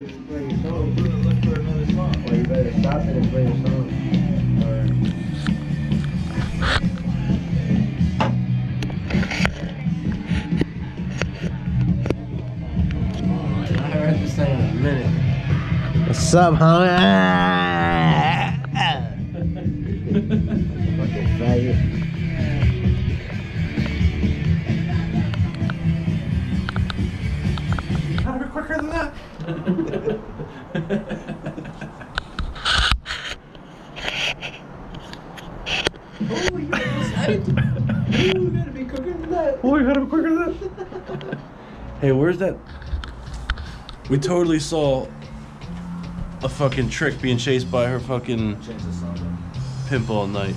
Play your song. I heard thing in a minute. What's up, homie? Fucking faggot. Than that. Oh, you excited? Ooh, gotta be quicker than that. Oh, you gotta be quicker than that. hey, where's that? We totally saw a fucking trick being chased by her fucking Change the pimp all night.